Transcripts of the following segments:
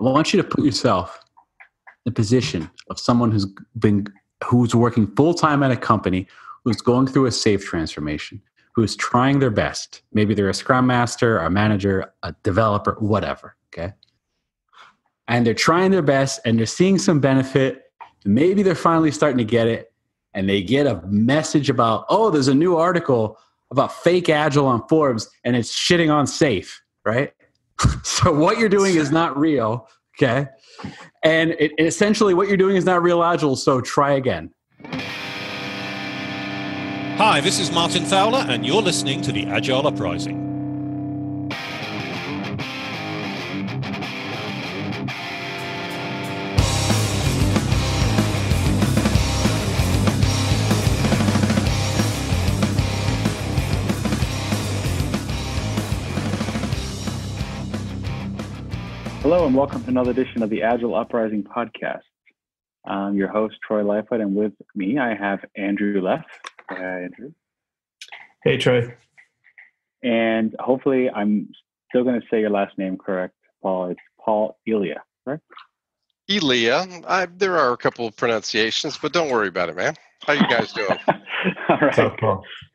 I want you to put yourself in the position of someone who's been who's working full time at a company, who's going through a safe transformation, who's trying their best. Maybe they're a scrum master, a manager, a developer, whatever. Okay. And they're trying their best and they're seeing some benefit. Maybe they're finally starting to get it. And they get a message about, oh, there's a new article about fake agile on Forbes and it's shitting on safe, right? so what you're doing is not real, okay? And it, essentially what you're doing is not real agile, so try again. Hi, this is Martin Fowler, and you're listening to the Agile Uprising. And welcome to another edition of the Agile Uprising podcast. I'm your host, Troy Lightfoot, and with me, I have Andrew Leff. Hi, Andrew. Hey, Troy. And hopefully, I'm still going to say your last name correct, Paul. It's Paul Elia, right? Elia. I, there are a couple of pronunciations, but don't worry about it, man. How you guys doing? all right.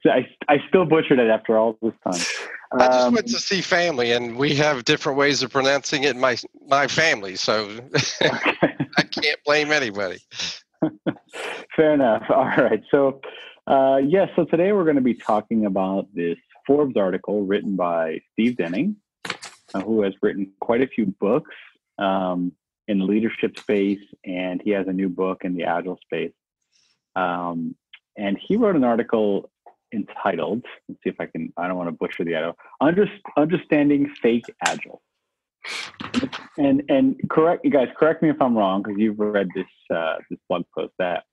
So I, I still butchered it after all this time. I just um, went to see family, and we have different ways of pronouncing it in my my family, so I can't blame anybody. Fair enough. All right. So, uh, yes. Yeah, so today we're going to be talking about this Forbes article written by Steve Denning, uh, who has written quite a few books um, in the leadership space, and he has a new book in the agile space. Um, and he wrote an article entitled, let's see if I can, I don't want to butcher the title, Under, Understanding Fake Agile. And and correct you guys, correct me if I'm wrong because you've read this uh, this blog post that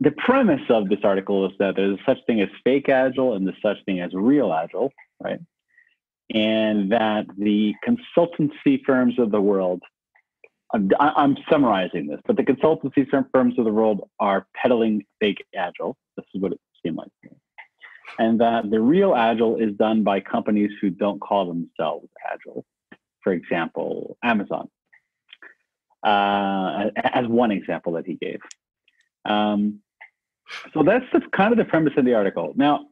the premise of this article is that there's such thing as fake agile and there's such thing as real agile, right? And that the consultancy firms of the world I'm, I'm, summarizing this, but the consultancy firms of the world are peddling fake agile. This is what it seemed like. And that the real agile is done by companies who don't call themselves agile. For example, Amazon, uh, as one example that he gave. Um, so that's the, kind of the premise of the article. Now,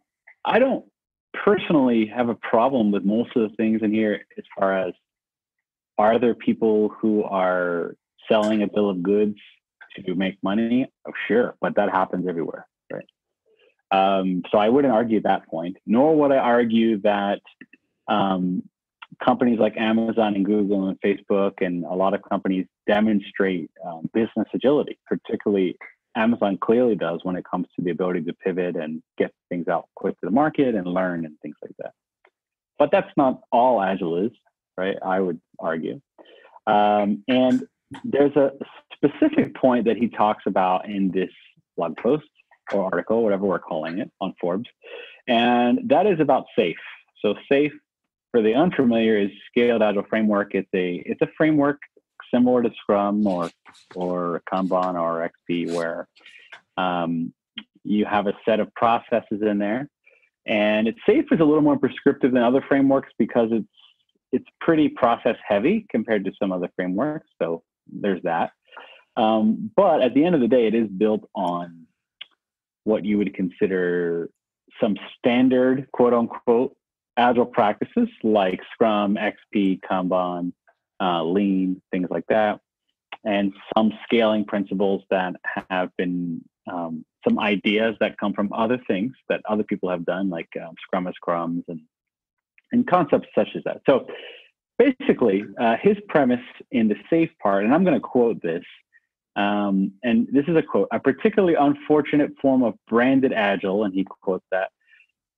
I don't personally have a problem with most of the things in here as far as are there people who are selling a bill of goods to make money? Oh, sure, but that happens everywhere, right? Um, so I wouldn't argue that point, nor would I argue that um, companies like Amazon and Google and Facebook and a lot of companies demonstrate um, business agility, particularly Amazon clearly does when it comes to the ability to pivot and get things out quick to the market and learn and things like that. But that's not all Agile is right? I would argue. Um, and there's a specific point that he talks about in this blog post or article, whatever we're calling it, on Forbes, and that is about SAFe. So SAFe, for the unfamiliar, is Scaled Agile Framework. It's a it's a framework similar to Scrum or or Kanban or XP, where um, you have a set of processes in there, and it's SAFe is a little more prescriptive than other frameworks because it's it's pretty process heavy compared to some other frameworks. So there's that. Um, but at the end of the day, it is built on what you would consider some standard quote unquote agile practices like Scrum, XP, Kanban, uh, Lean, things like that, and some scaling principles that have been um, some ideas that come from other things that other people have done, like um, Scrum of Scrums and and concepts such as that. So basically, uh, his premise in the safe part, and I'm going to quote this, um, and this is a quote a particularly unfortunate form of branded agile, and he quotes that,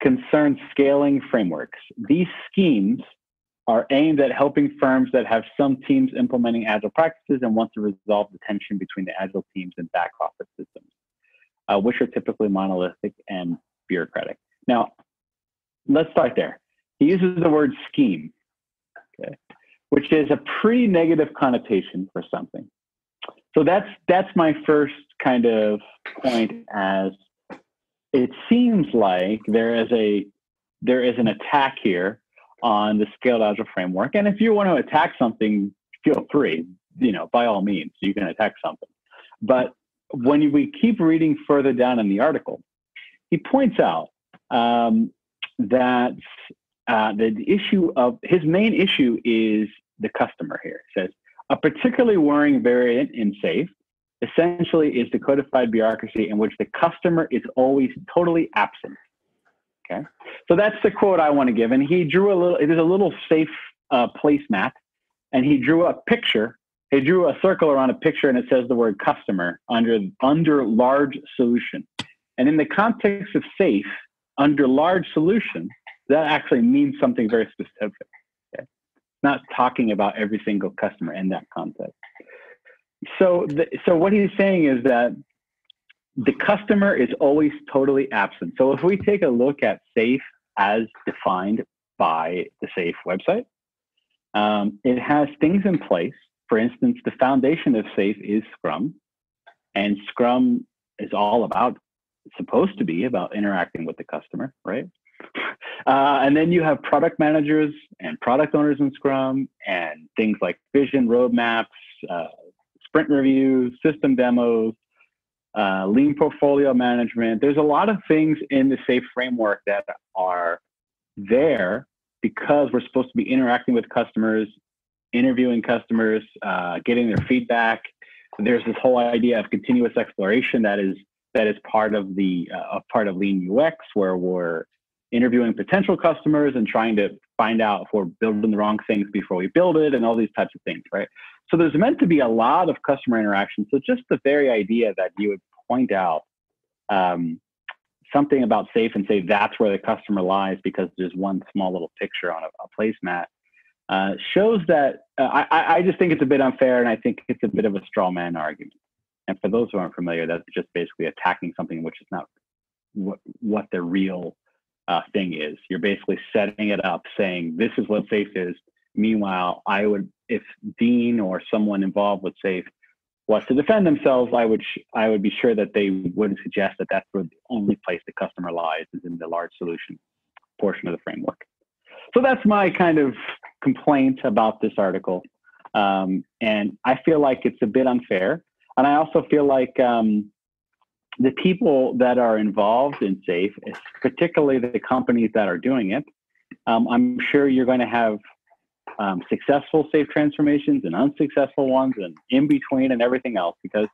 concerns scaling frameworks. These schemes are aimed at helping firms that have some teams implementing agile practices and want to resolve the tension between the agile teams and back office systems, uh, which are typically monolithic and bureaucratic. Now, let's start there. He uses the word scheme, okay, which is a pretty negative connotation for something. So that's that's my first kind of point as it seems like there is a there is an attack here on the scaled agile framework. And if you want to attack something, feel free, you know, by all means, you can attack something. But when we keep reading further down in the article, he points out um, that uh, the issue of his main issue is the customer here. He says a particularly worrying variant in SAFE essentially is the codified bureaucracy in which the customer is always totally absent. Okay, so that's the quote I want to give. And he drew a little. There's a little safe uh, placemat, and he drew a picture. He drew a circle around a picture, and it says the word customer under under large solution. And in the context of safe, under large solution, that actually means something very specific. Okay? Not talking about every single customer in that context. So, the, so what he's saying is that the customer is always totally absent. So if we take a look at SAFE as defined by the SAFE website, um, it has things in place. For instance, the foundation of SAFE is Scrum, and Scrum is all about, supposed to be about interacting with the customer, right? Uh, and then you have product managers and product owners in Scrum, and things like vision roadmaps, uh, sprint reviews, system demos, uh, lean portfolio management. There's a lot of things in the SAFE framework that are there because we're supposed to be interacting with customers, interviewing customers, uh, getting their feedback. There's this whole idea of continuous exploration that is that is part of the uh, part of Lean UX, where we're interviewing potential customers and trying to find out if we're building the wrong things before we build it, and all these types of things, right? So there's meant to be a lot of customer interaction. So just the very idea that you would point out um, something about safe and say that's where the customer lies because there's one small little picture on a, a placemat uh, shows that uh, I, I just think it's a bit unfair and I think it's a bit of a straw man argument. And for those who aren't familiar, that's just basically attacking something which is not what, what the real uh, thing is. You're basically setting it up saying this is what safe is. Meanwhile, I would, if Dean or someone involved with safe was to defend themselves, I would sh- I would be sure that they wouldn't suggest that that's the only place the customer lies is in the large solution portion of the framework. So that's my kind of complaint about this article, um, and I feel like it's a bit unfair, and I also feel like um, the people that are involved in SAFE, particularly the companies that are doing it, um, I'm sure you're going to have um, successful safe transformations and unsuccessful ones and in between and everything else because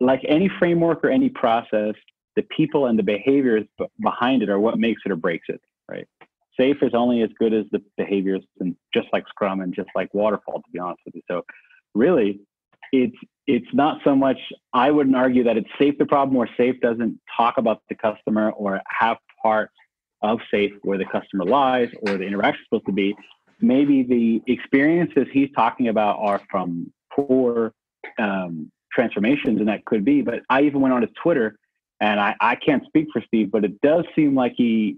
like any framework or any process the people and the behaviors behind it are what makes it or breaks it right? Safe is only as good as the behaviors and just like scrum and just like waterfall to be honest with you. So really it's it's not so much i wouldn't argue that it's safe the problem or safe doesn't talk about the customer or have part of safe where the customer lies or the interaction is supposed to be maybe the experiences he's talking about are from poor um, transformations, and that could be. But I even went on his Twitter, and I, I can't speak for Steve, but it does seem like he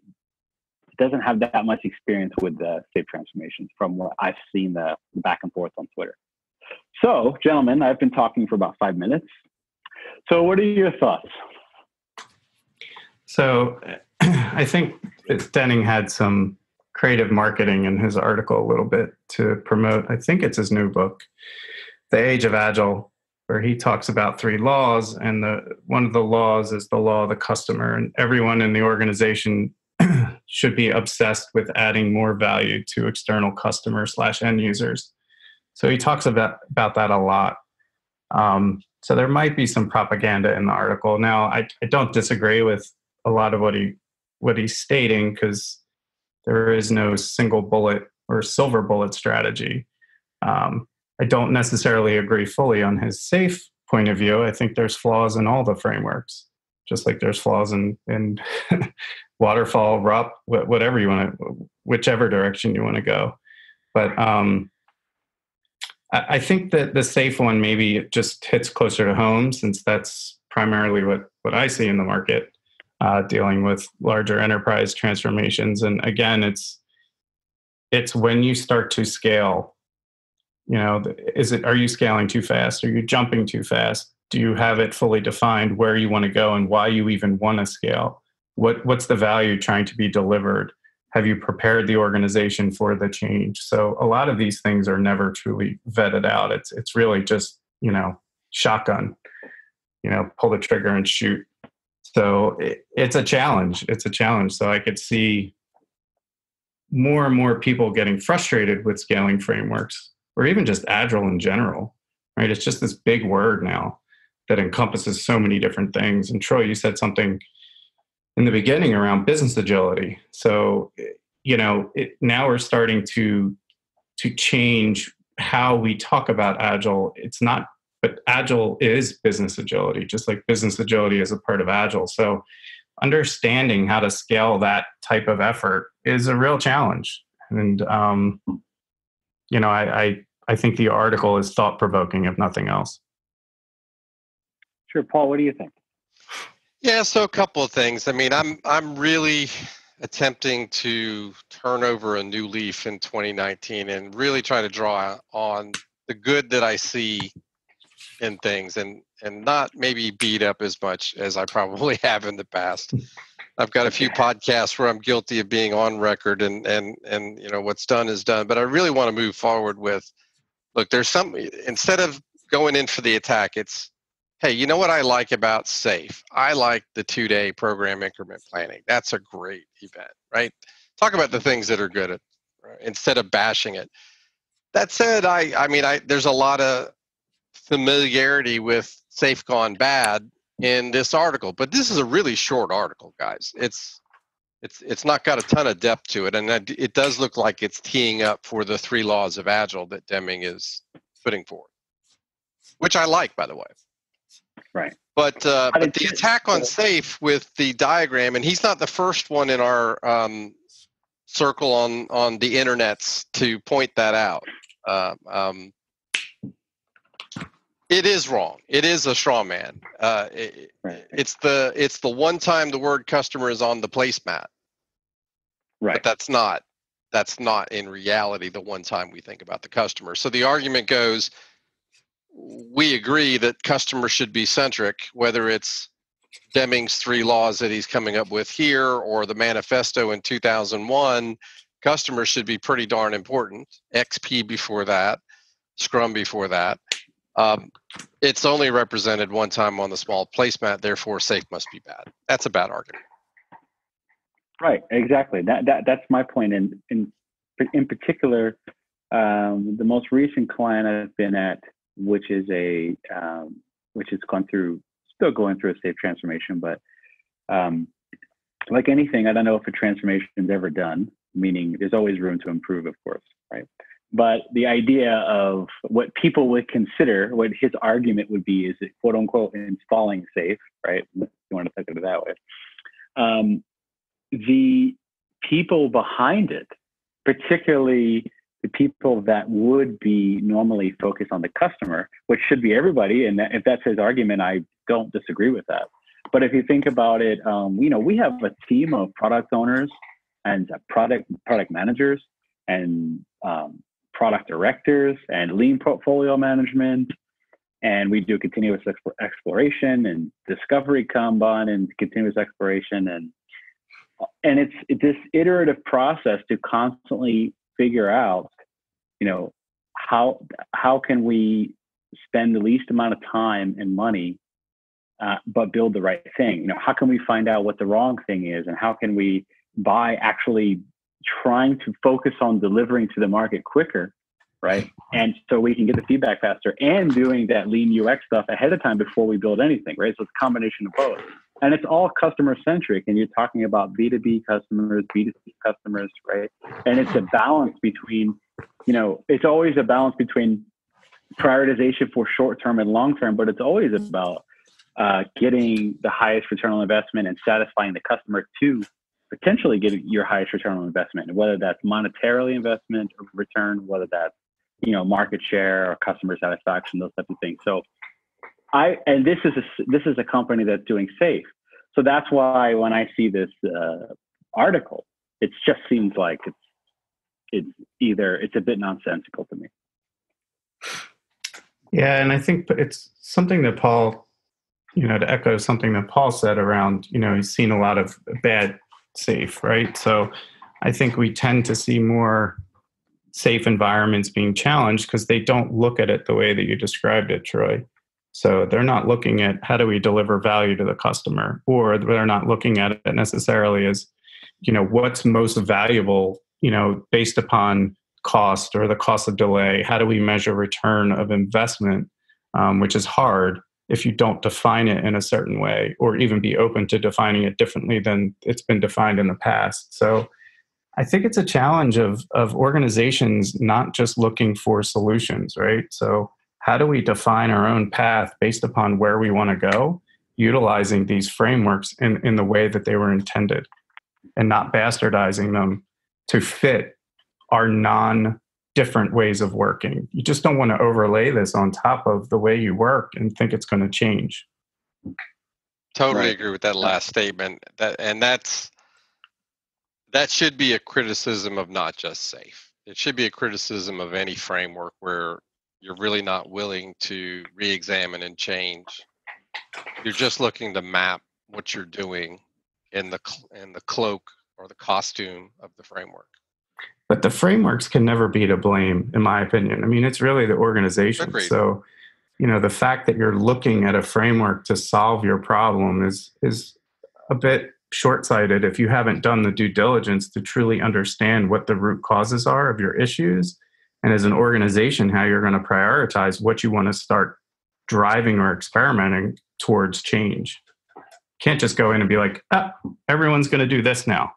doesn't have that much experience with the safe transformations from what I've seen the back and forth on Twitter. So, gentlemen, I've been talking for about five minutes. So, what are your thoughts? So, I think Denning had some creative marketing in his article a little bit to promote, I think it's his new book, The Age of Agile, where he talks about three laws. And the, one of the laws is the law of the customer. And everyone in the organization should be obsessed with adding more value to external customers slash end users. So he talks about, about that a lot. Um, so there might be some propaganda in the article. Now, I, I don't disagree with a lot of what he what he's stating because there is no single bullet or silver bullet strategy. Um, I don't necessarily agree fully on his safe point of view. I think there's flaws in all the frameworks, just like there's flaws in in waterfall, RUP, whatever you want to, whichever direction you want to go. But um, I, think that the safe one maybe just hits closer to home since that's primarily what what I see in the market uh, dealing with larger enterprise transformations. And again, it's it's when you start to scale. You know, is it are you scaling too fast? Are you jumping too fast? Do you have it fully defined where you want to go and why you even want to scale? What what's the value trying to be delivered? Have you prepared the organization for the change? So a lot of these things are never truly vetted out. It's it's really just you know shotgun you know pull the trigger and shoot. So it, it's a challenge. It's a challenge. So i could see more and more people getting frustrated with scaling frameworks or even just agile in general right? It's just this big word now that encompasses so many different things. And troy you said something in the beginning around business agility. So you know it, now we're starting to to change how we talk about agile. It's not but agile is business agility just like business agility is a part of agile. So understanding how to scale that type of effort is a real challenge. And um, you know I, I i think the article is thought provoking if nothing else. Sure paul what do you think yeah so a couple of things i mean i'm i'm really attempting to turn over a new leaf in 2019 and really try to draw on the good that i see in things and and not maybe beat up as much as I probably have in the past. I've got a few podcasts where I'm guilty of being on record and and and you know what's done is done, but I really want to move forward with look, there's some instead of going in for the attack, it's hey, you know what I like about SAFe? I like the two day program increment planning. That's a great event, right? Talk about the things that are good at, right? instead of bashing it. That said, I I mean I there's a lot of familiarity with safe gone bad in this article but this is a really short article guys it's it's it's not got a ton of depth to it and it does look like it's teeing up for the three laws of agile that Denning is putting forward which i like by the way right but uh, but the attack on SAFe with the diagram and he's not the first one in our um, circle on on the internets to point that out uh, um, it is wrong. It is a straw man. Uh, it, right. It's the it's the one time the word customer is on the placemat. Right. But that's not that's not in reality the one time we think about the customer. So the argument goes, we agree that customers should be centric, whether it's Denning's three laws that he's coming up with here or the manifesto in 2001. Customers should be pretty darn important. XP before that, Scrum before that. Um, it's only represented one time on the small placemat, therefore SAFe must be bad. That's a bad argument. Right, exactly. That, that that's my point. In in in particular, um, the most recent client I've been at, which is a um, which has gone through, still going through a SAFe transformation, but um, like anything, I don't know if a transformation is ever done. Meaning, there's always room to improve, of course, right? But the idea of what people would consider, what his argument would be, is it quote unquote installing SAFe, right? You want to think of it that way. Um, the people behind it, particularly the people that would be normally focused on the customer, which should be everybody, and if that's his argument, I don't disagree with that. But if you think about it, um, you know, we have a team of product owners and product product managers and um, product directors and lean portfolio management. And we do continuous exploration and discovery Kanban and continuous exploration. And, and it's, it's this iterative process to constantly figure out, you know, how, how can we spend the least amount of time and money uh, but build the right thing. You know, how can we find out what the wrong thing is, and how can we, by actually trying to focus on delivering to the market quicker, right? And so we can get the feedback faster and doing that lean UX stuff ahead of time before we build anything, right? So it's a combination of both. And it's all customer centric, and you're talking about B2B customers, B2C customers, right? And it's a balance between, you know, it's always a balance between prioritization for short term and long term, but it's always about uh, getting the highest return on investment and satisfying the customer to potentially get your highest return on investment, whether that's monetarily investment or return, whether that's you know market share or customer satisfaction, those types of things. So I and this is a this is a company that's doing SAFe. So that's why when I see this uh, article, it just seems like it's it's either it's a bit nonsensical to me. Yeah, and I think it's something that Paul, you know, to echo something that Paul said around, you know, he's seen a lot of bad SAFe, right? So I think we tend to see more safe environments being challenged because they don't look at it the way that you described it, Troy. So they're not looking at how do we deliver value to the customer, or they're not looking at it necessarily as, you know, what's most valuable, you know, based upon cost or the cost of delay. How do we measure return of investment, um, which is hard if you don't define it in a certain way, or even be open to defining it differently than it's been defined in the past. So I think it's a challenge of of organizations not just looking for solutions, right? So how do we define our own path based upon where we want to go, utilizing these frameworks in, in the way that they were intended and not bastardizing them to fit our non different ways of working. You just don't want to overlay this on top of the way you work and think it's going to change. Totally right. agree with that last statement. That and that's that should be a criticism of not just safe. It should be a criticism of any framework where you're really not willing to re-examine and change. You're just looking to map what you're doing in the in the cloak or the costume of the framework. But the frameworks can never be to blame, in my opinion. I mean, it's really the organization. Agreed. So, you know, the fact that you're looking at a framework to solve your problem is is a bit short-sighted if you haven't done the due diligence to truly understand what the root causes are of your issues and as an organization how you're going to prioritize what you want to start driving or experimenting towards change. Can't just go in and be like ah, everyone's going to do this now.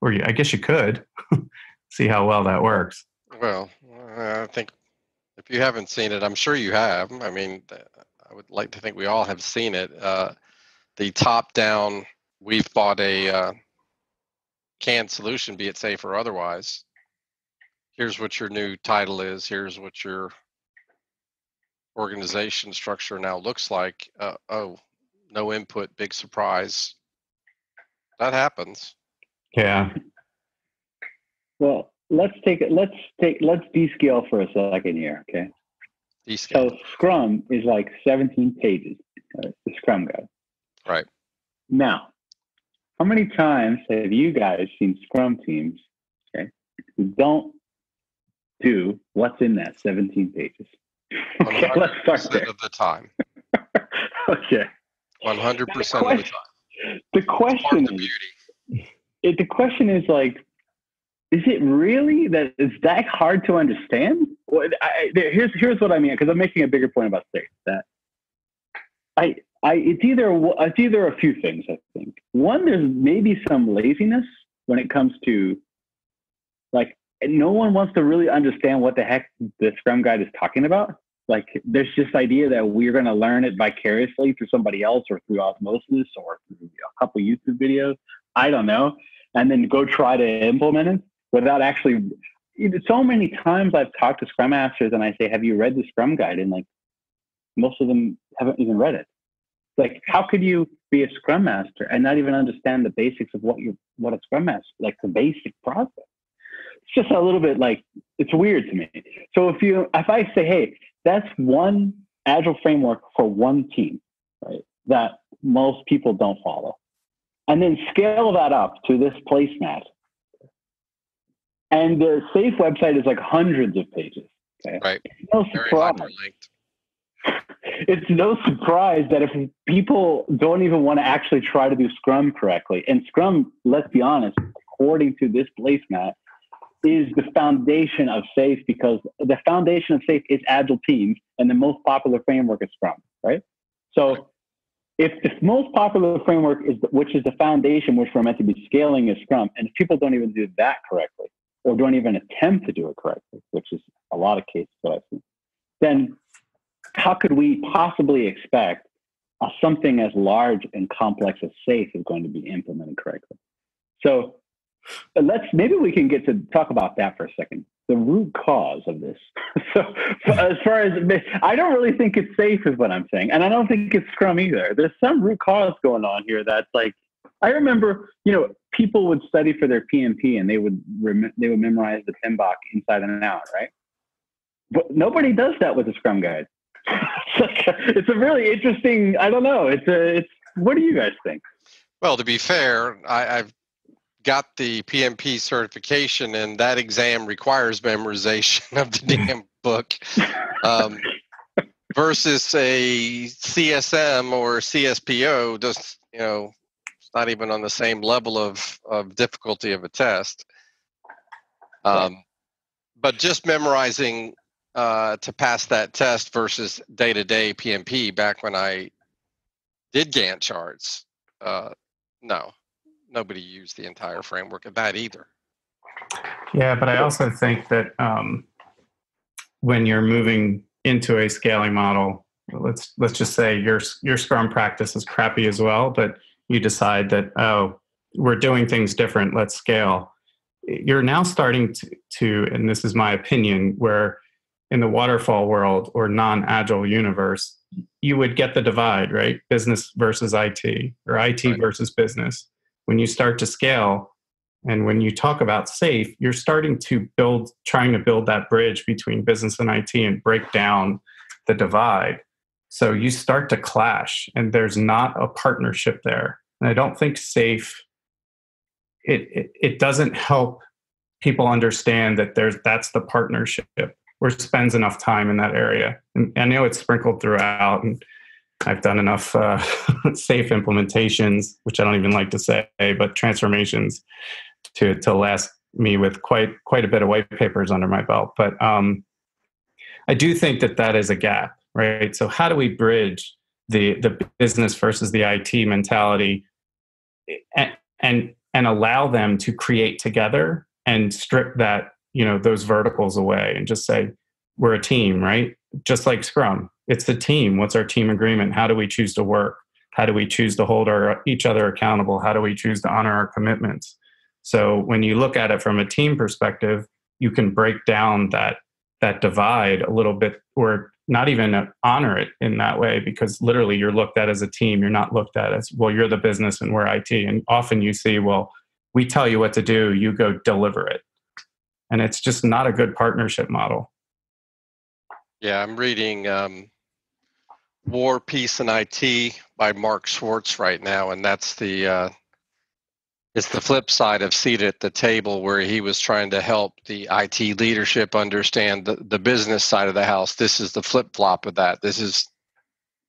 Or i guess you could. See how well that works. Well i think if you haven't seen it i'm sure you have. I mean i would like to think we all have seen it. Uh, the top down we've bought a uh, canned solution be it safe or otherwise here's what your new title is, here's what your organization structure now looks like. Uh, oh, no input, big surprise. That happens. Yeah. Well, let's take it. Let's take let's descale for a second here. Okay. Descale. So Scrum is like 17 pages. Uh, the Scrum guide. Right. Now, how many times have you guys seen Scrum teams? Okay, who don't to what's in that 17 pages. okay, let's start there. of the time. okay. 100% question, of the time. The question the is, it, the question is like, is it really that it's that hard to understand? Well, I, here's here's what I mean because I'm making a bigger point about state that I I it's either it's either a few things I think. One, there's maybe some laziness when it comes to like no one wants to really understand what the heck the Scrum Guide is talking about. Like, there's this idea that we're going to learn it vicariously through somebody else or through osmosis or through a couple YouTube videos. I don't know. And then go try to implement it without actually. So many times I've talked to Scrum Masters and I say, Have you read the Scrum Guide? And like, most of them haven't even read it. Like, how could you be a Scrum Master and not even understand the basics of what you what a Scrum Master, like the basic process? It's just a little bit like it's weird to me. So if you if I say, hey, that's one agile framework for one team, right? That most people don't follow. And then scale that up to this placemat. And the safe website is like hundreds of pages. Okay? Right. It's no surprise. It's no surprise that if people don't even want to actually try to do Scrum correctly, and Scrum, let's be honest, according to this placemat, is the foundation of SAFe because the foundation of SAFe is agile teams and the most popular framework is Scrum, right? So if the most popular framework is which is the foundation which we're meant to be scaling is Scrum, and people don't even do that correctly or don't even attempt to do it correctly, which is a lot of cases that I've seen, then how could we possibly expect uh, something as large and complex as SAFe is going to be implemented correctly? So let's maybe we can get to talk about that for a second. The root cause of this. so, as far as I don't really think it's safe, is what I'm saying, and I don't think it's Scrum either. There's some root cause going on here that's like I remember, you know, people would study for their PMP and they would rem- they would memorize the PMBOK inside and out, right? But nobody does that with the Scrum Guide. it's a really interesting. I don't know. It's a. It's. What do you guys think? Well, to be fair, I, I've got the PMP certification, and that exam requires memorization of the damn book, um, versus a CSM or CSPO, just you know, it's not even on the same level of of difficulty of a test. Um, but just memorizing uh, to pass that test versus day to day PMP back when I did Gantt charts. Uh, no, nobody used the entire framework of that either. Yeah, but I also think that um, when you're moving into a scaling model, let's let's just say your your Scrum practice is crappy as well, but you decide that oh, we're doing things different. Let's scale. You're now starting to, to and this is my opinion, where in the waterfall world or non-agile universe, you would get the divide, right? Business versus IT or IT right. versus business. When you start to scale and when you talk about safe, you're starting to build, trying to build that bridge between business and IT and break down the divide. So you start to clash and there's not a partnership there. And I don't think safe, it, it, it doesn't help people understand that there's that's the partnership or spends enough time in that area. And I know it's sprinkled throughout, and I've done enough uh, safe implementations, which I don't even like to say, but transformations to to last me with quite quite a bit of white papers under my belt. But um, I do think that that is a gap, right? So how do we bridge the the business versus the IT mentality, and and, and allow them to create together and strip that you know those verticals away and just say we're a team right just like scrum it's the team. What's our team agreement? How do we choose to work? How do we choose to hold our each other accountable? How do we choose to honor our commitments? So when you look at it from a team perspective you can break down that that divide a little bit or not even honor it in that way because literally you're looked at as a team. You're not looked at as well you're the business and we're IT and often you see well we tell you what to do you go deliver it. And it's just not a good partnership model. Yeah, I'm reading um, War, Peace, and IT by Mark Schwartz right now, and that's the uh, it's the flip side of seat at the table, where he was trying to help the IT leadership understand the, the business side of the house. This is the flip flop of that. This is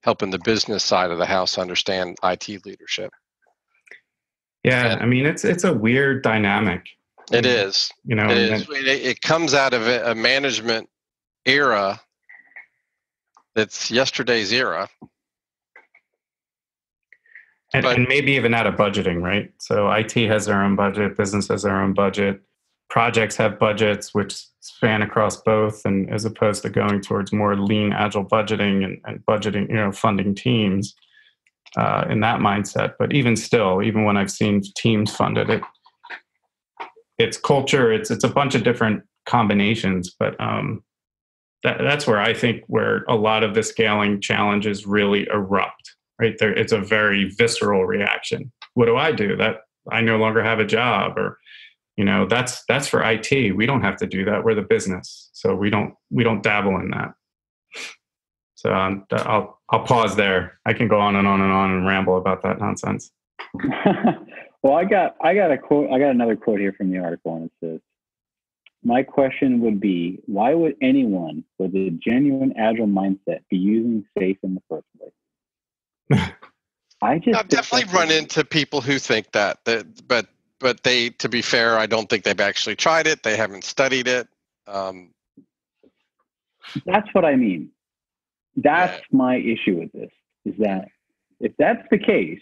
helping the business side of the house understand IT leadership. Yeah, and, I mean it's it's a weird dynamic it is. You know, it, is. It, it comes out of a management era that's yesterday's era. And, but, and, maybe even out of budgeting, right? So IT has their own budget, business has their own budget, projects have budgets which span across both, and as opposed to going towards more lean, agile budgeting and, and budgeting, you know, funding teams uh, in that mindset. But even still, even when I've seen teams funded, it it's culture it's it's a bunch of different combinations but um, that, that's where i think where a lot of the scaling challenges really erupt right? There it's a very visceral reaction. What do i do? That i no longer have a job or you know that's that's for it we don't have to do that. We're the business. So we don't we don't dabble in that. So um, i'll i'll pause there. I can go on and on and on and ramble about that nonsense. Well, I got I got a quote. I got another quote here from the article, and it says, "My question would be, why would anyone with a genuine agile mindset be using SAFe in the first place?" I just I've definitely run into people who think that, that, but but they, to be fair, I don't think they've actually tried it. They haven't studied it. Um, that's what I mean. That's yeah. my issue with this. Is that if that's the case,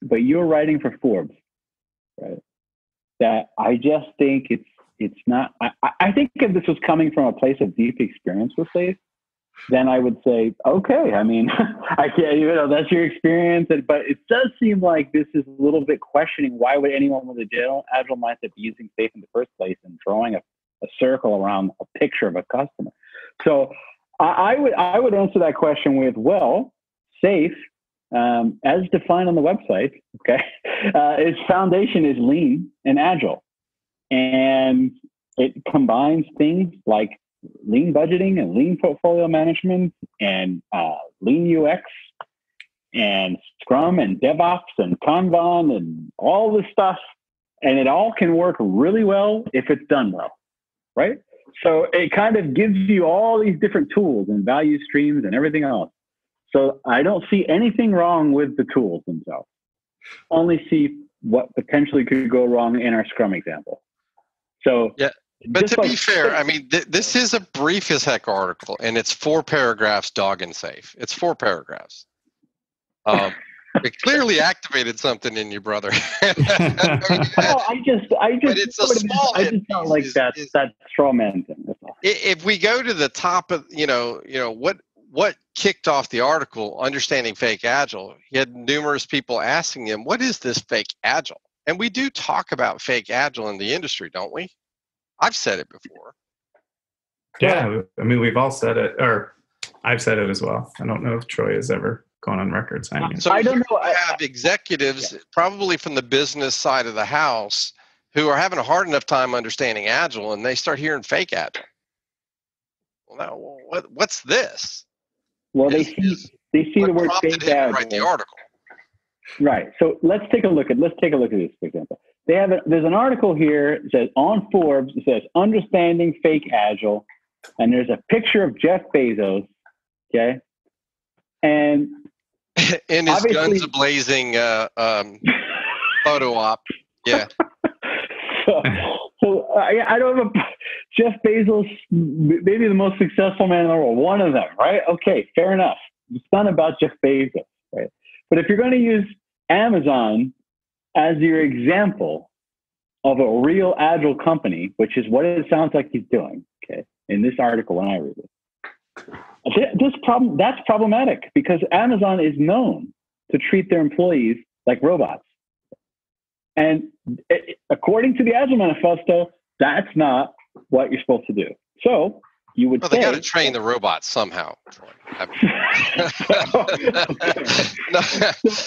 but you're writing for Forbes, right? That I just think it's it's not. I, I think if this was coming from a place of deep experience with SAFe, then I would say, okay. I mean, I can't. You know, that's your experience, but it does seem like this is a little bit questioning why would anyone with a agile, agile mindset be using SAFe in the first place and drawing a, a circle around a picture of a customer. So I, I would I would answer that question with, well, SAFe um, as defined on the website, okay, uh, its foundation is lean and agile. And it combines things like lean budgeting and lean portfolio management and uh, lean UX and Scrum and DevOps and Kanban and all this stuff. and it all can work really well if it's done well, right? So it kind of gives you all these different tools and value streams and everything else. So I don't see anything wrong with the tools themselves. Only see what potentially could go wrong in our Scrum example. So Yeah, But to be fair, I mean, th- this is a brief as heck article, and it's four paragraphs, dog and safe. It's four paragraphs. Um, it clearly activated something in you, brother. I mean, No, I just, I just, But it's a what it is, small I just don't like is- that is- that straw man thing. That's all. i- if we go to the top of you know you know what what kicked off the article understanding fake agile he had numerous people asking him what is this fake agile and we do talk about fake agile in the industry don't we i've said it before Yeah, I mean, we've all said it, or I've said it as well. I don't know if Troy has ever gone on record saying it. so I don't here know, I- have executives probably from the business side of the house who are having a hard enough time understanding agile and they start hearing fake agile well now what, what's this Well, they see, they see the word fake him to write the agile. article Right. So let's take a look at let's take a look at this for example. They have a, there's an article here that says on Forbes it says understanding fake agile, and there's a picture of Jeff Bezos. Okay, and in his guns a blazing uh, um, photo op. Yeah, so, so I, I don't have a Jeff Bezos, maybe the most successful man in the world, one of them, right? Okay, fair enough. It's not about Jeff Bezos? But if you're going to use Amazon as your example of a real agile company, which is what it sounds like he's doing, okay, in this article when I read it, this problem that's problematic because Amazon is known to treat their employees like robots. And according to the Agile Manifesto, that's not what you're supposed to do. So you would well, they got to train the robots somehow. So, No,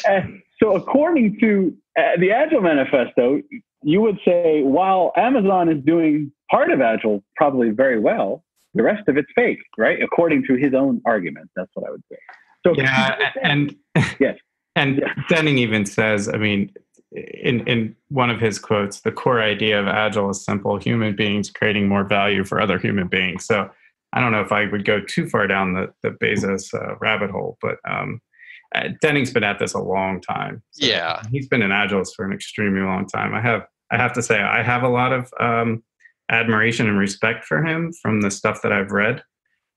uh, so according to uh, the Agile Manifesto, you would say while Amazon is doing part of Agile probably very well, the rest of it's fake, right? According to his own argument, that's what I would say. So Yeah, and Yes. and Yeah. Denning even says, I mean, in in one of his quotes, the core idea of agile is simple: human beings creating more value for other human beings. So I don't know if I would go too far down the the Bezos uh, rabbit hole, but um, uh, Denning's been at this a long time. So Yeah. he's been an agiles for an extremely long time. I have I have to say I have a lot of um, admiration and respect for him from the stuff that I've read.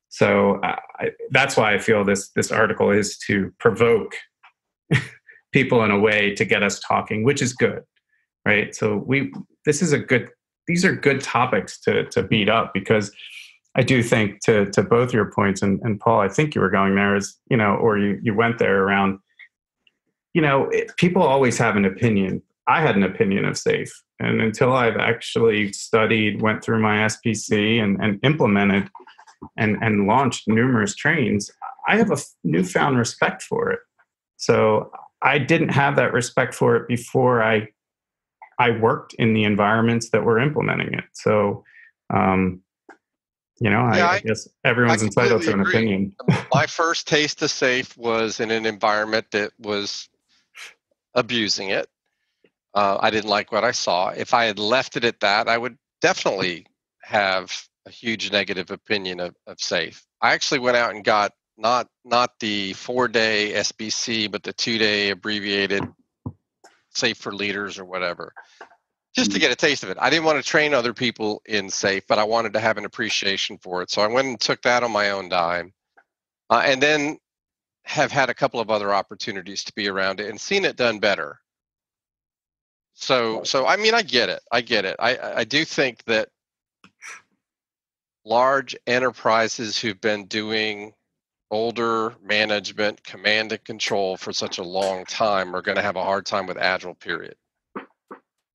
So I, that's why I feel this this article is to provoke people in a way to get us talking, which is good, right? So we this is a good these are good topics to to beat up because I do think to to both your points and, and Paul, I think you were going there is you know, or you you went there around, you know, it, people always have an opinion. I had an opinion of safe, and until I've actually studied, went through my SPC, and, and implemented and and launched numerous trains, I have a newfound respect for it. So I didn't have that respect for it before I I worked in the environments that were implementing it. So, um, you know, I, Yeah, I I- guess everyone's I entitled to an agree. opinion. my first taste of safe was in an environment that was abusing it. Uh, I didn't like what I saw. If I had left it at that, I would definitely have a huge negative opinion of, of safe. I actually went out and got not not the four day SPC, but the two day abbreviated safe for leaders or whatever, just to get a taste of it. I didn't want to train other people in safe, but I wanted to have an appreciation for it. So I went and took that on my own dime uh, and then have had a couple of other opportunities to be around it and seen it done better. So, so I mean, I get it. I get it. I, I I do think that large enterprises who've been doing older management, command and control for such a long time are going to have a hard time with agile. Period.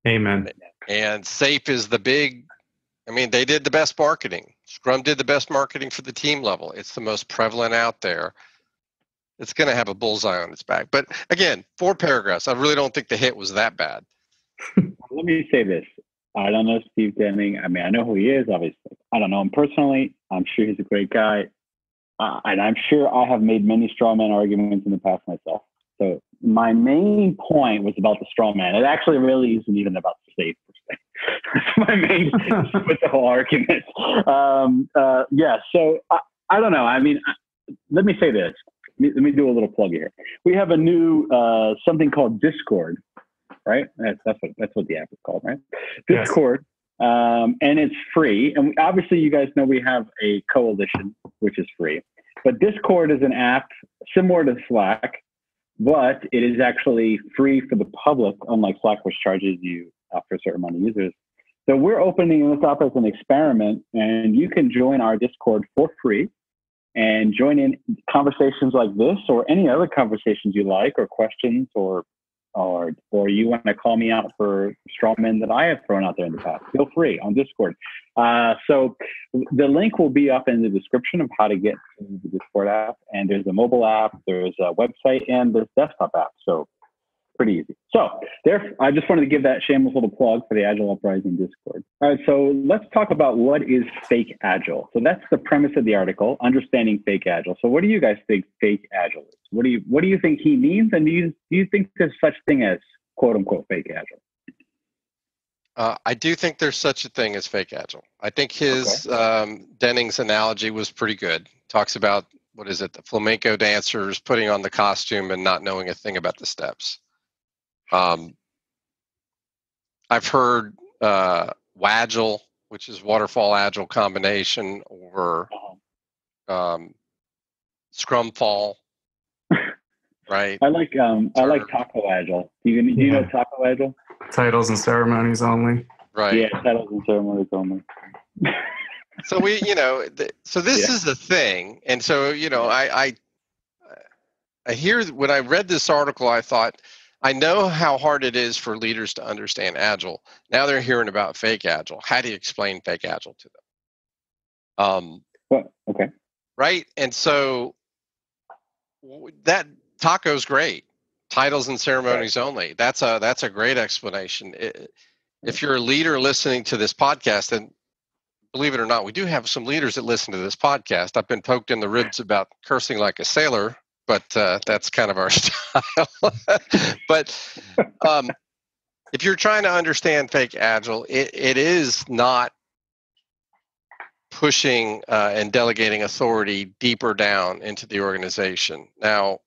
Amen. And SAFE is the big, I mean, they did the best marketing. Scrum did the best marketing for the team level. It's the most prevalent out there. It's going to have a bullseye on its back. But again, four paragraphs. I really don't think the hit was that bad. let me say this. I don't know Steve Denning. I mean, I know who he is, obviously. I don't know him personally. I'm sure he's a great guy. Uh, and I'm sure I have made many straw man arguments in the past myself. So my main point was about the straw man. It actually really isn't even about safe. That's my main with the whole argument. Um, uh, yeah. So I, I, don't know. I mean, I, let me say this. Let me, let me, do a little plug here. We have a new uh, something called Discord, right? That's, that's what that's what the app is called, right? Discord. Yes. Um, and it's free. And obviously, you guys know we have a coalition, which is free. But Discord is an app similar to Slack, but it is actually free for the public, unlike Slack, which charges you after a certain amount of users. So we're opening this up as an experiment, and you can join our Discord for free and join in conversations like this or any other conversations you like, or questions, or or or you want to call me out for straw men that I have thrown out there in the past, feel free on Discord. Uh, so the link will be up in the description of how to get to the Discord app. And there's a mobile app, there's a website, and there's desktop app. So pretty easy. So there, I just wanted to give that shameless little plug for the Agile Uprising Discord. All right, so let's talk about what is fake Agile. So that's the premise of the article, understanding fake Agile. So what do you guys think fake Agile is? What do you what do you think he means, and do you do you think there's such thing as quote unquote fake Agile? Uh, I do think there's such a thing as fake agile. I think his okay. um, Denning's analogy was pretty good. Talks about what is it, the flamenco dancers putting on the costume and not knowing a thing about the steps. Um, I've heard uh, WAGILE, which is waterfall agile combination, or uh-huh. um, Scrum Fall. right. I like um, I like Taco Agile. Do you, do you yeah. know Taco Agile? Titles and ceremonies only. Right. Yeah, titles and ceremonies only. so we, you know, th- so this yeah. is the thing, and so you know, I, I, I hear when I read this article, I thought I know how hard it is for leaders to understand Agile. Now they're hearing about fake Agile. How do you explain fake Agile to them? Um, well, okay. Right. And so that taco's great. Titles and ceremonies right. only. That's a that's a great explanation. It, if you're a leader listening to this podcast, and believe it or not, we do have some leaders that listen to this podcast. I've been poked in the ribs about cursing like a sailor but uh, that's kind of our style. but um, if you're trying to understand fake agile, it, it is not pushing uh, and delegating authority deeper down into the organization. Now,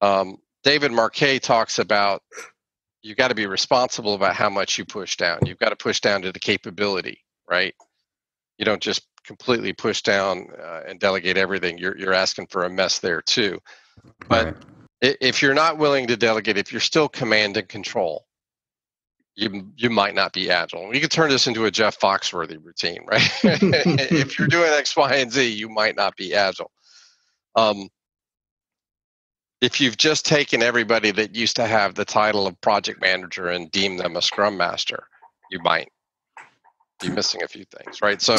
um, David Marquet talks about you've got to be responsible about how much you push down. You've got to push down to the capability, right? You don't just completely push down uh, and delegate everything, you're you're asking for a mess there too. But right. if you're not willing to delegate, if you're still command and control, you you might not be agile. We could turn this into a Jeff Foxworthy routine, right? if you're doing X, Y, and Z, you might not be agile. Um, if you've just taken everybody that used to have the title of project manager and deemed them a scrum master, you might be missing a few things, right? So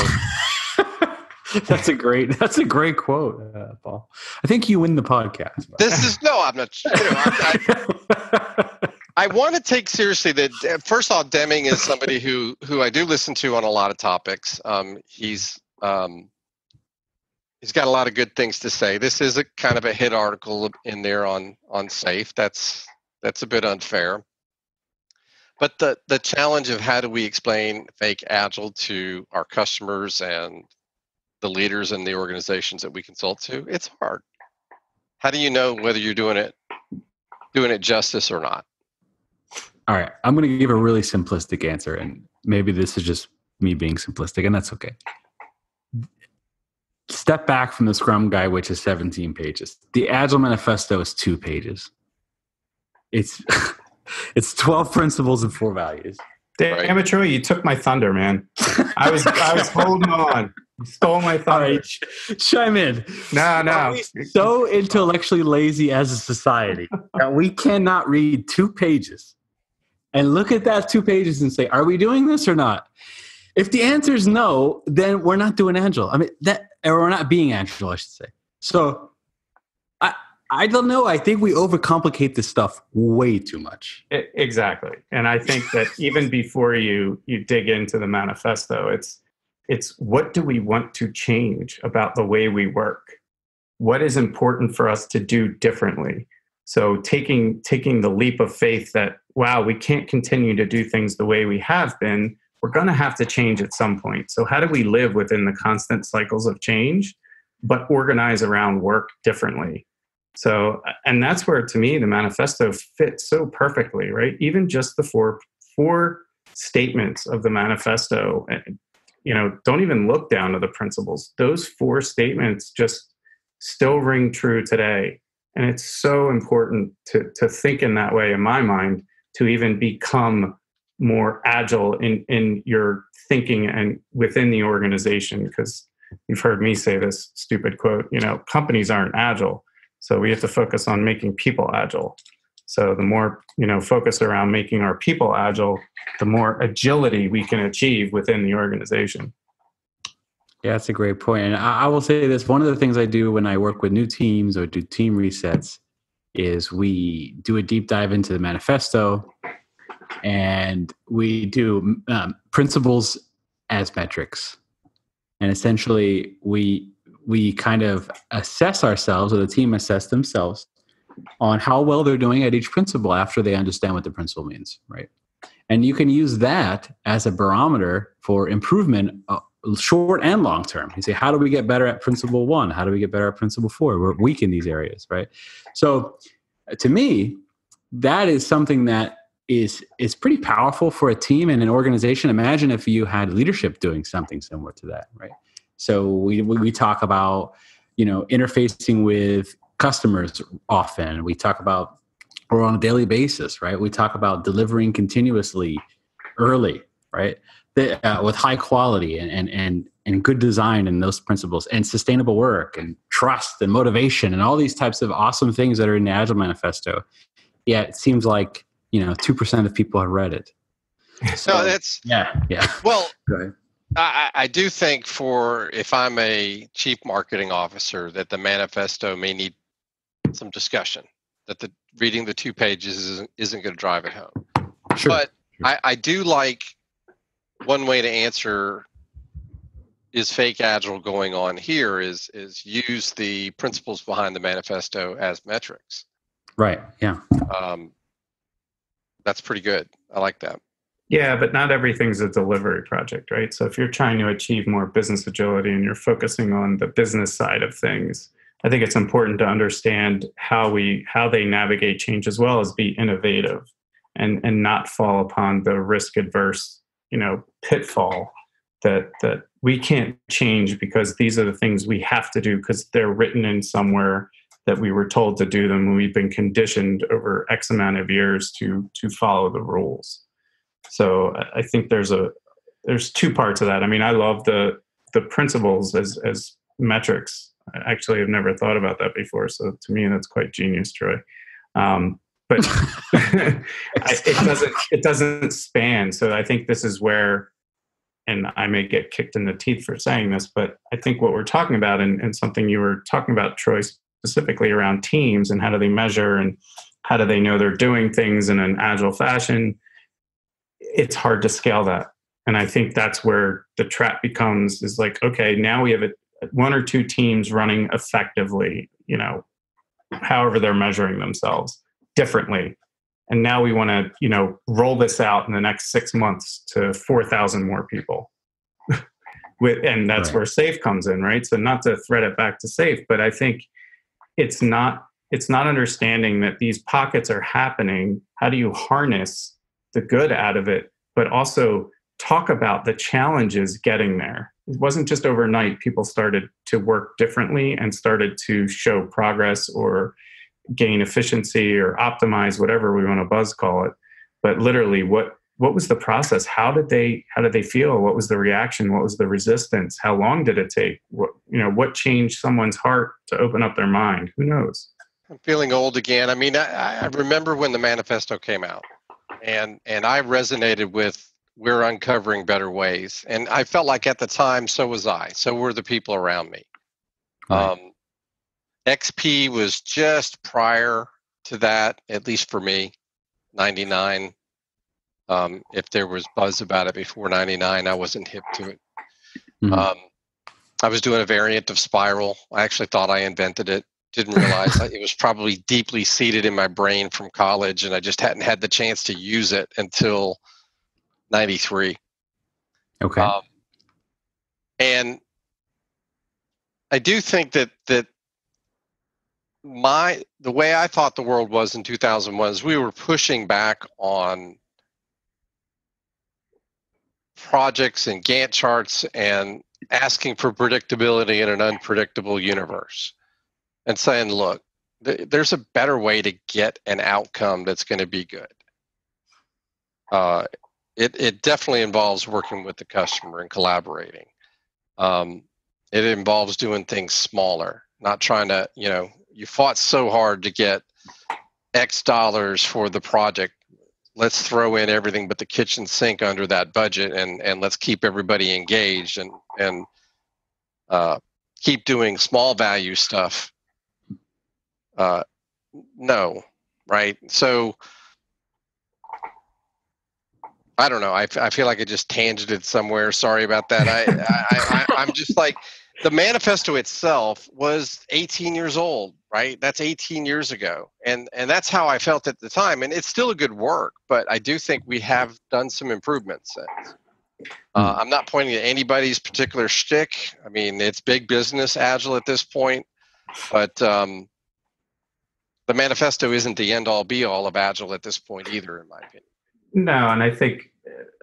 that's a great. That's a great quote, uh, Paul. I think you win the podcast. This is no. I'm not. You know, I, I, I want to take seriously that. Uh, first off, Denning is somebody who who I do listen to on a lot of topics. Um, he's um, he's got a lot of good things to say. This is a kind of a hit article in there on on SAFe. That's that's a bit unfair. But the the challenge of how do we explain fake agile to our customers and the leaders and the organizations that we consult to, it's hard. How do you know whether you're doing it doing it justice or not? All right, I'm going to give a really simplistic answer, and maybe this is just me being simplistic, and that's okay. Step back from the Scrum Guide, which is 17 pages. The Agile Manifesto is two pages. It's it's 12 principles and four values. Damn it, Troy, you took my thunder, man. I was I was holding on. You stole my thunder. Right, chime in. No, no. so intellectually lazy as a society that we cannot read two pages and look at that two pages and say, are we doing this or not? If the answer is no, then we're not doing Agile. I mean that or we're not being Agile, I should say. So I don't know. I think we overcomplicate this stuff way too much. exactly. And I think that even before you you dig into the manifesto, it's it's what do we want to change about the way we work? What is important for us to do differently? So taking taking the leap of faith that wow, we can't continue to do things the way we have been. We're going to have to change at some point. So how do we live within the constant cycles of change, but organize around work differently? So, and that's where to me the manifesto fits so perfectly, right? Even just the four four statements of the manifesto, eh, you know, don't even look down to the principles. Those four statements just still ring true today. And it's so important to, to think in that way, in my mind, to even become more agile in, in your thinking and within the organization. Because you've heard me say this stupid quote, you know, companies aren't agile. So we have to focus on making people agile. So the more, you know, focus around making our people agile, the more agility we can achieve within the organization. Yeah, that's a great point. And I, will say this one of the things I do when I work with new teams or do team resets is we do a deep dive into the manifesto and we do um, principles as metrics. And essentially, we we kind of assess ourselves, or the team assess themselves on how well they're doing at each principle after they understand what the principle means, right? And you can use that as a barometer for improvement uh, short and long term. You say, how do we get better at principle one? How do we get better at principle four? We're weak in these areas, right? So, uh, to me, that is something that is is pretty powerful for a team and an organization. Imagine if you had leadership doing something similar to that, right? So we we talk about you know interfacing with customers often. We talk about or on a daily basis, right? We talk about delivering continuously early, right? uh, with high quality and, and and and good design and those principles and sustainable work and trust and motivation and all these types of awesome things that are in the agile manifesto yeah it seems like you know 2% of people have read it so no, that's yeah yeah well I, I do think for if i'm a chief marketing officer that the manifesto may need some discussion that the reading the two pages isn't, isn't going to drive it home. Sure. but sure. I, I do like one way to answer is fake agile going on here is is use the principles behind the manifesto as metrics. Right yeah. Um, that's pretty good. I like that yeah but not everything's a delivery project right? So if you're trying to achieve more business agility and you're focusing on the business side of things i think it's important to understand how we how they navigate change as well as be innovative and and not fall upon the risk adverse you know pitfall that that we can't change because these are the things we have to do because they're written in somewhere that we were told to do them and we've been conditioned over x amount of years to to follow the rules so i think there's a there's two parts of that. I mean i love the the principles as as metrics. I actually i've never thought about that before so to me that's quite genius troy. Um, but it doesn't it doesn't span. So I think this is where, and I may get kicked in the teeth for saying this, but I think what we're talking about and, and something you were talking about, Troy, specifically around teams and how do they measure and how do they know they're doing things in an agile fashion, it's hard to scale that. And I think that's where the trap becomes is like, okay, now we have a, one or two teams running effectively, you know, however they're measuring themselves differently and now we want to you know roll this out in the next six months to 4000 more people With, and that's right. where SAFe comes in right so not to thread it back to SAFe but i think it's not it's not understanding that these pockets are happening how do you harness the good out of it but also talk about the challenges getting there. It wasn't just overnight people started to work differently and started to show progress or gain efficiency or optimize whatever we want to buzz call it. But literally what what was the process? How did they how did they feel? What was the reaction? What was the resistance? How long did it take? What you know what changed someone's heart to open up their mind? Who knows? I'm feeling old again. I mean i, I remember when the manifesto came out and and i resonated with we're uncovering better ways and i felt like at the time so was i so were the people around me right. um, XP was just prior to that, at least for me, 99. Um, if there was buzz about it before 99, I wasn't hip to it. Mm-hmm. Um, I was doing a variant of Spiral. I actually thought I invented it didn't realize it was probably deeply seated in my brain from college, and I just hadn't had the chance to use it until '93. Okay. Um, and I do think that that my the way I thought the world was in 2001 is we were pushing back on projects and Gantt charts and asking for predictability in an unpredictable universe and saying, look, th- there's a better way to get an outcome that's going to be good. Uh, it, it definitely involves working with the customer and collaborating. Um, it involves doing things smaller, not trying to, you know, you fought so hard to get X dollars for the project. Let's throw in everything but the kitchen sink under that budget, and and let's keep everybody engaged and and uh, keep doing small value stuff. Uh, no, right? So I don't know. I, I feel like I just tangented somewhere. Sorry about that. I, I, I I'm just like the manifesto itself was 18 years old right that's 18 years ago and and that's how i felt at the time and it's still a good work but i do think we have done some improvements since uh, Hmm. i'm not pointing at anybody's particular shtick i mean it's big business agile at this point but um, the manifesto isn't the end all be all of agile at this point either in my opinion No, and I think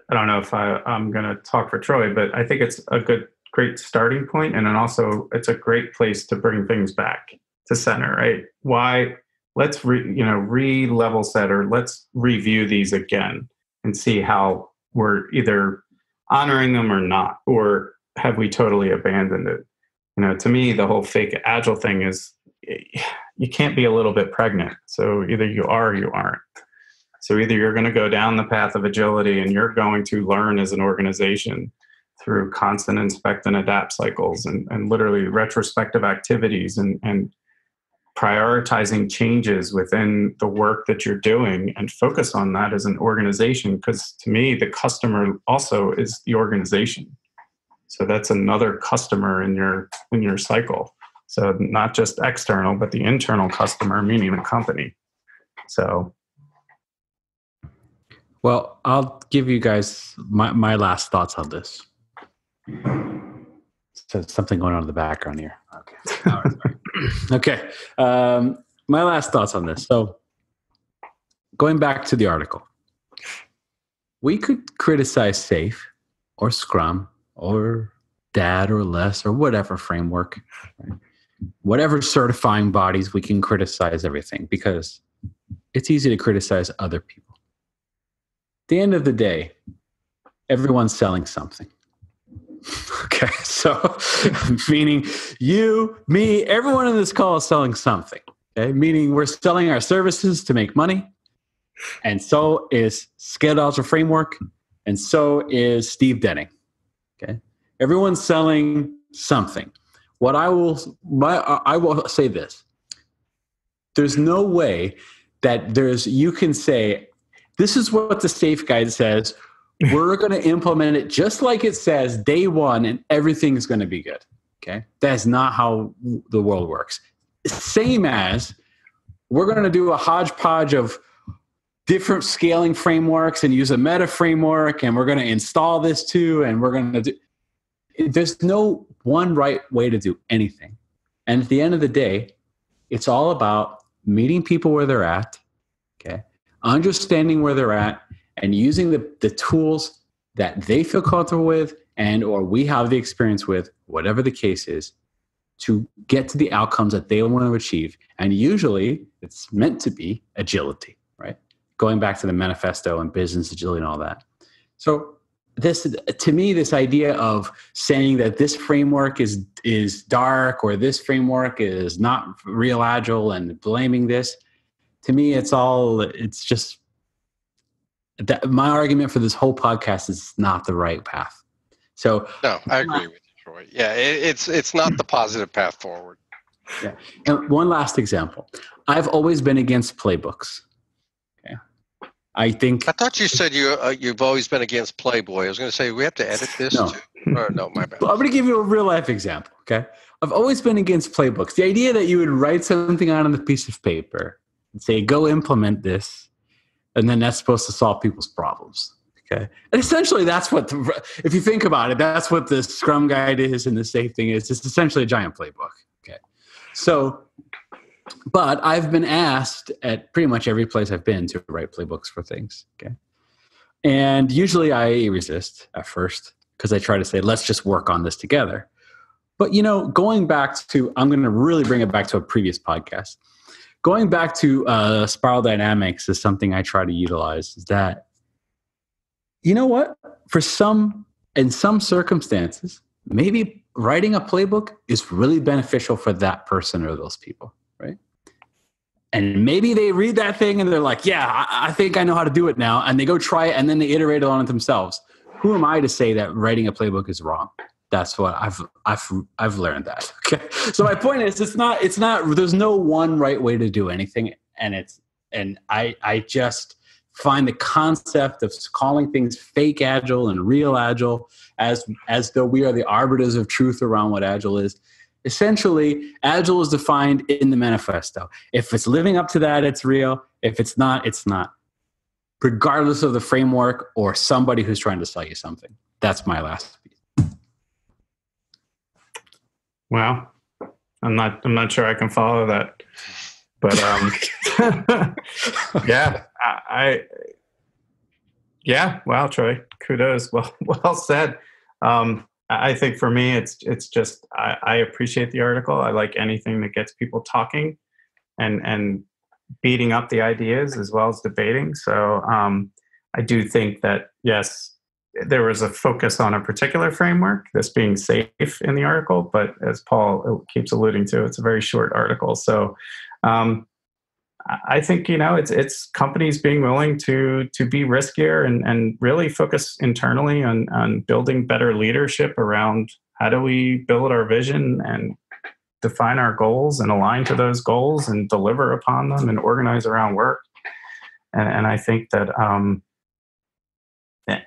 I don't know if I, I'm going to talk for Troy, but I think it's a good, great starting point, and then also it's a great place to bring things back to center. Right? Why? Let's re, you know re-level set or let's review these again and see how we're either honoring them or not, or have we totally abandoned it? You know, to me, the whole fake agile thing is eh, you can't be a little bit pregnant. So either you are or you aren't. So either you're going to go down the path of agility and you're going to learn as an organization through constant inspect and adapt cycles and, and literally retrospective activities and, and prioritizing changes within the work that you're doing and focus on that as an organization. Because to me, the customer also is the organization. So that's another customer in your in your cycle. So not just external, but the internal customer, meaning the company. So Well, I'll give you guys my, my last thoughts on this. So something going on in the background here. Okay. Okay. Um, my last thoughts on this. So going back to the article, we could criticize SAFe or Scrum or DAD or LeSS or whatever framework, right? Whatever certifying bodies, we can criticize everything because it's easy to criticize other people the end of the day, everyone's selling something. Okay, so meaning you, me, everyone in this call is selling something. Okay, meaning we're selling our services to make money, and so is Scaled Agile Framework, and so is Steve Denning. Okay, everyone's selling something. What I will, my, I will say this: there's no way that there's you can say this is what the SAFe guide says. We're going to implement it just like it says day one and everything is going to be good okay? That's not how the world works. Same as we're going to do a hodgepodge of different scaling frameworks and use a meta framework and we're going to install this too and we're going to do there's no one right way to do anything. And at the end of the day it's all about meeting people where they're at okay? Understanding where they're at and using the, the tools that they feel comfortable with and or we have the experience with whatever the case is to get to the outcomes that they want to achieve. And usually it's meant to be agility right? Going back to the manifesto and business agility and all that. So this to me this idea of saying that this framework is is dark or this framework is not real agile and blaming this to me it's all it's just that my argument for this whole podcast is not the right path. So no i agree with you troy. Yeah it, it's it's not the positive path forward. Yeah. and one last example. I've always been against playbooks i think i thought you said you uh, you've always been against playboy i was going to say we have to edit this No. too or no my bad i'm going to give you a real life example okay I've always been against playbooks. The idea that you would write something out on a piece of paper and say, "Go implement this," and then that's supposed to solve people's problems. Okay, and essentially that's what the, if you think about it, that's what the Scrum guide is and the SAFe thing is. It's essentially a giant playbook. Okay, so but I've been asked at pretty much every place I've been to write playbooks for things. Okay. And usually I resist at first because I try to say, let's just work on this together. But, you know, going back to, I'm going to really bring it back to a previous podcast. Going back to uh, spiral dynamics is something I try to utilize is that, you know what? For some, in some circumstances, maybe writing a playbook is really beneficial for that person or those people and maybe they read that thing and they're like, yeah, I, I, think I know how to do it now. And they go try it and then they iterate on it themselves. Who am I to say that writing a playbook is wrong? That's what I've I've I've learned that. Okay. So my point is it's not it's not there's no one right way to do anything. And it's and I I just find the concept of calling things fake agile and real agile as as though we are the arbiters of truth around what agile is essentially agile is defined in the manifesto. If it's living up to that it's real. If it's not it's not. Regardless of the framework or somebody who's trying to sell you something. That's my last piece. Wow. I'm not i'm not sure i can follow that but um yeah I, I yeah wow troy kudos. Well well said. Um I think for me, it's it's just I, I, appreciate the article. I like anything that gets people talking, and and beating up the ideas as well as debating. So um, I do think that yes, there was a focus on a particular framework, this being SAFe in the article. But as Paul keeps alluding to, it's a very short article. So um, I think you know it's it's companies being willing to to be riskier and and really focus internally on on building better leadership around how do we build our vision and define our goals and align to those goals and deliver upon them and organize around work. And, and I think that um,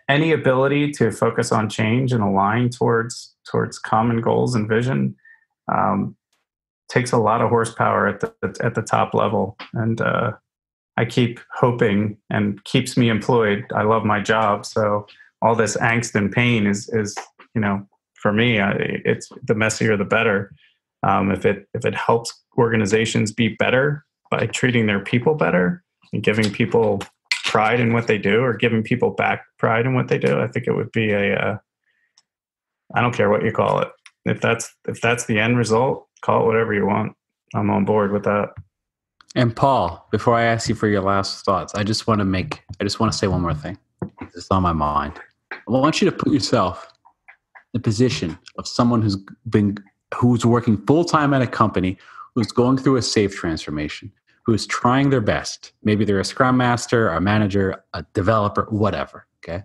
any ability to focus on change and align towards towards common goals and vision um, takes a lot of horsepower at the at the top level, and uh, I keep hoping and keeps me employed. I love my job, so all this angst and pain is is you know for me, I, it's the messier the better. Um, if it if it helps organizations be better by treating their people better and giving people pride in what they do, or giving people back pride in what they do, I think it would be a. Uh, I don't care what you call it. If that's if that's the end result, call it whatever you want. I'm on board with that. And Paul, before I ask you for your last thoughts, I just want to make I just want to say one more thing. It's on my mind. I want you to put yourself in the position of someone who's been who's working full time at a company, who's going through a SAFe transformation, who's trying their best. Maybe they're a scrum master, a manager, a developer, whatever. Okay.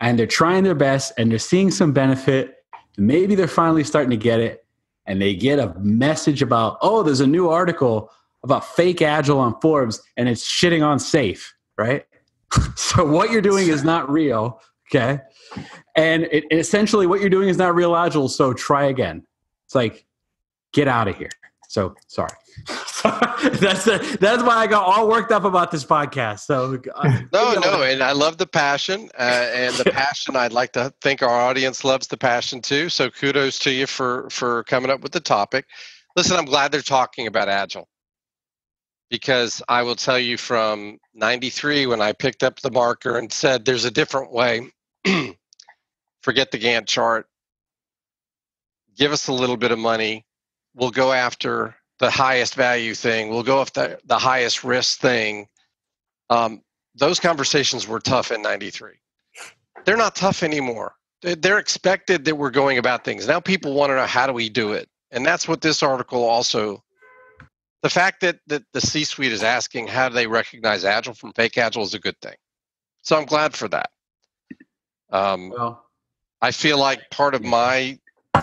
And they're trying their best and they're seeing some benefit. Maybe they're finally starting to get it and they get a message about, oh, there's a new article about fake agile on Forbes and it's shitting on SAFe, right? so what you're doing is not real, okay? And it, essentially what you're doing is not real agile, so try again. It's like, get out of here. So sorry. that's the, that's why I got all worked up about this podcast. So uh, no, no, and I love the passion, uh, and the passion. I'd like to think our audience loves the passion too. So kudos to you for for coming up with the topic. Listen, I'm glad they're talking about agile because I will tell you from '93 when I picked up the marker and said, "There's a different way." Forget the Gantt chart. Give us a little bit of money. We'll go after the highest value thing. We'll go after the, the highest risk thing. Um, those conversations were tough in 93. They're not tough anymore. They're expected that we're going about things. Now people want to know how do we do it? And that's what this article also the fact that, that the C suite is asking how do they recognize agile from fake agile is a good thing. So I'm glad for that. Um, well, I feel like part of my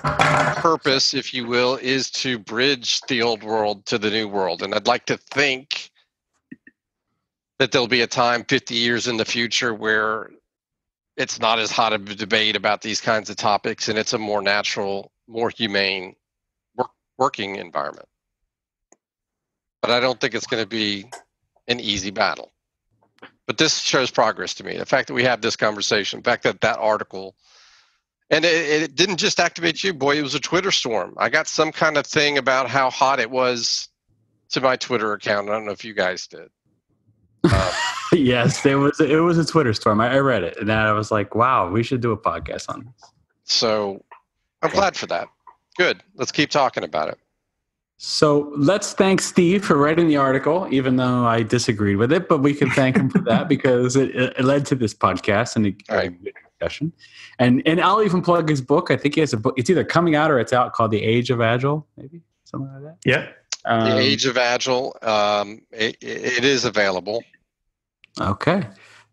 purpose, if you will, is to bridge the old world to the new world. And I'd like to think that there'll be a time 50 years in the future where it's not as hot of a debate about these kinds of topics and it's a more natural, more humane working environment. But I don't think it's going to be an easy battle. But this shows progress to me. The fact that we have this conversation, the fact that that article, and it, it didn't just activate you, boy, it was a Twitter storm. I got some kind of thing about how hot it was to my Twitter account. I don't know if you guys did. Uh, yes, it was. It was a Twitter storm. I, I read it, and then I was like, "Wow, we should do a podcast on this." So I'm glad for that. Good. Let's keep talking about it. So let's thank Steve for writing the article, even though I disagreed with it, but we can thank him for that because it, it led to this podcast and a, Right. A good discussion. And and I'll even plug his book. I think he has a book. It's either coming out or it's out called The Age of Agile, maybe something like that. Yeah. Um, The Age of Agile, um, it, it is available. Okay.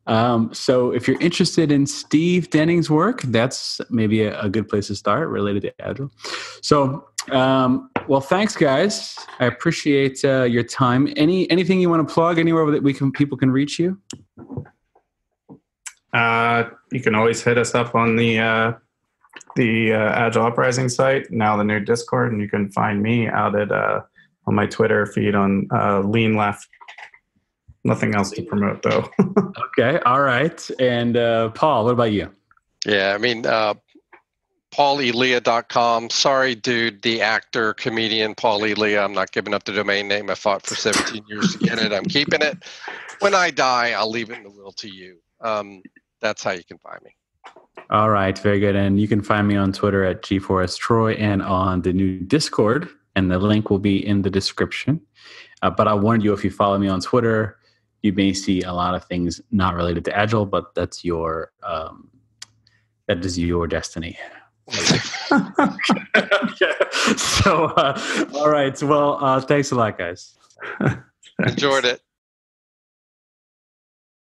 Um, so if you're interested in Steve Denning's work, that's maybe a, a good place to start related to Agile. So, um, well, thanks, guys. I appreciate uh, your time. Any anything you want to plug anywhere that we can people can reach you? Uh, you can always hit us up on the uh, the uh, Agile Uprising site. Now the new Discord, and you can find me out at uh, on my Twitter feed on uh, Lean Left. Nothing else to promote though. Okay. All right. And uh, Paul, what about you? Yeah, I mean, uh, paulelia.com. Sorry, dude, the actor, comedian Paul Elia. I'm not giving up the domain name. I fought for 17 years to get it. I'm keeping it. When I die, I'll leave it in the will to you. Um, that's how you can find me. All right, very good. And you can find me on Twitter at G4S Troy and on the new Discord, and the link will be in the description. Uh, but I warned you if you follow me on Twitter, you may see a lot of things not related to Agile, but that's your um, that is your destiny. so, uh, all right. Well, uh, thanks a lot, guys. Enjoyed it.